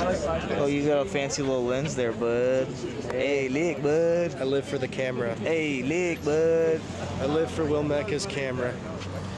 Oh, you got a fancy little lens there, bud. Hey, lick, bud. I live for the camera. Hey, lick, bud. I live for Will Mecca's camera.